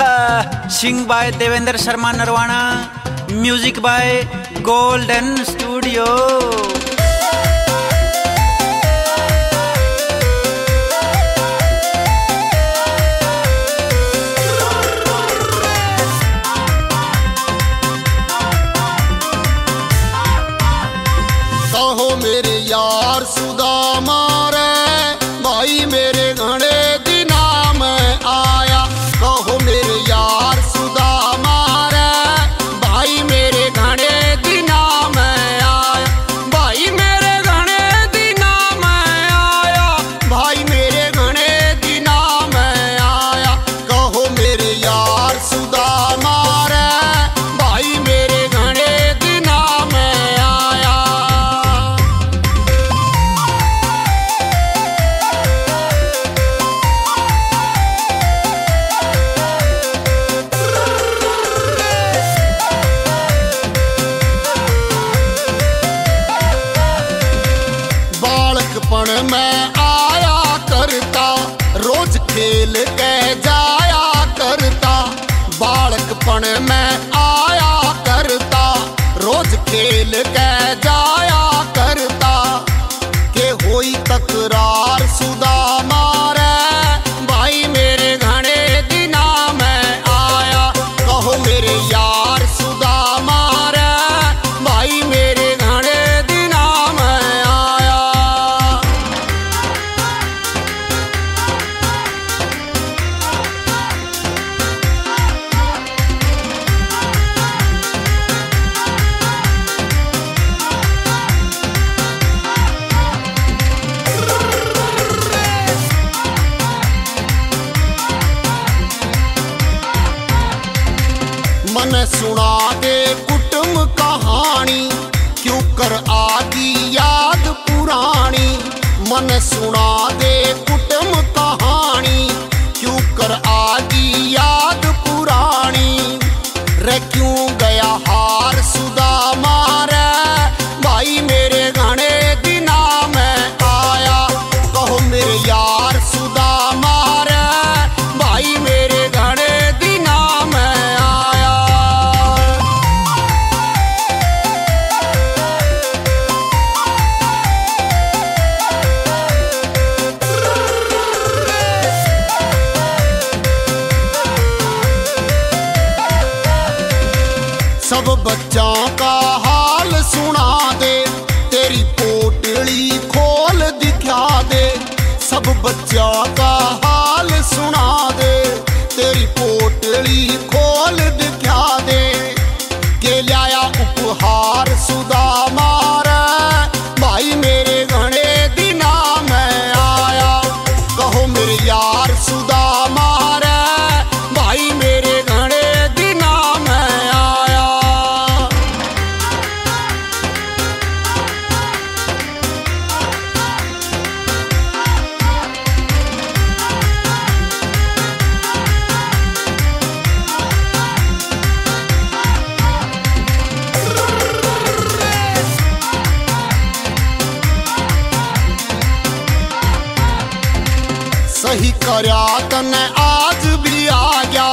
Sing by Devendra Sharma Narwana music by Golden Studio मेरे यार सुदामा। ने सुना। सब बच्चों का हाल सुना दे तेरी पोटली खोल दिखा दे सब बच्चों का हाल सुना दे तेरी पोटली खोल दिखा दे के लाया उपहार सुधा सही करया तने आज भी आ गया।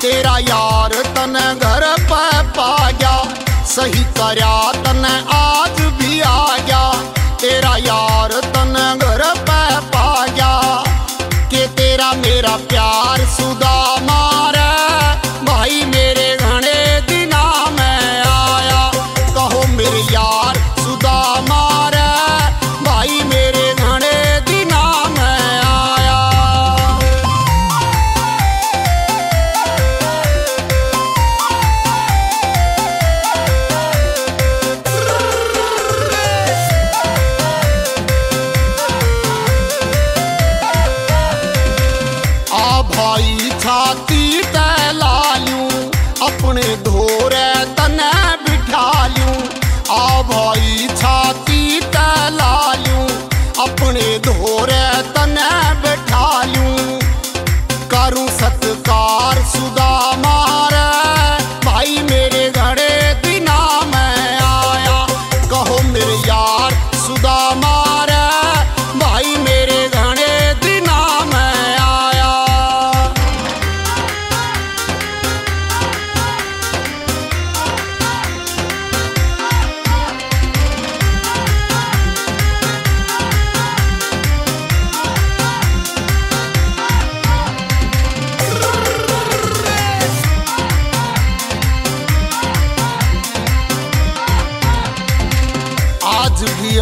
तेरा यार तने घर पे पा गया। सही करया तने आज भी आ गया। तेरा यार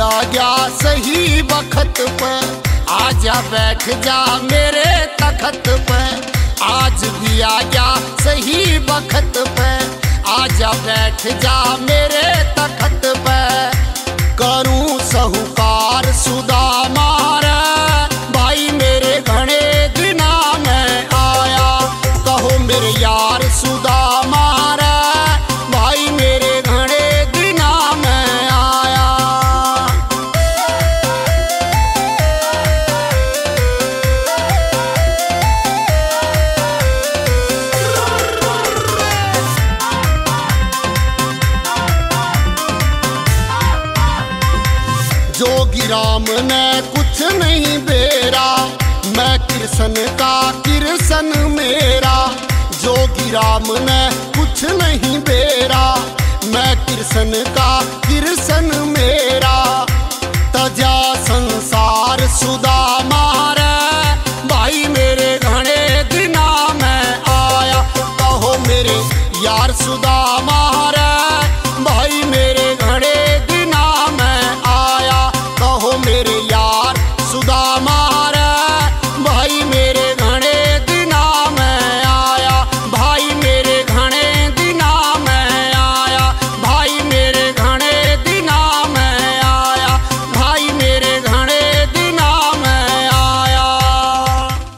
आ गया सही वक्त पे आजा बैठ जा मेरे तखत पे आज भी आ गया सही वक्त पे आजा बैठ जा मेरे तखत पे करूँ साहूकार राम ने कुछ नहीं बेरा। मैं कृष्ण का कृष्ण मेरा। जोगी राम ने कुछ नहीं बेरा। मैं कृष्ण का कृष्ण मेरा। तजा संसार सुदा मारे। भाई मेरे घने दिना मैं आया। कहो मेरे यार सुदा मारे।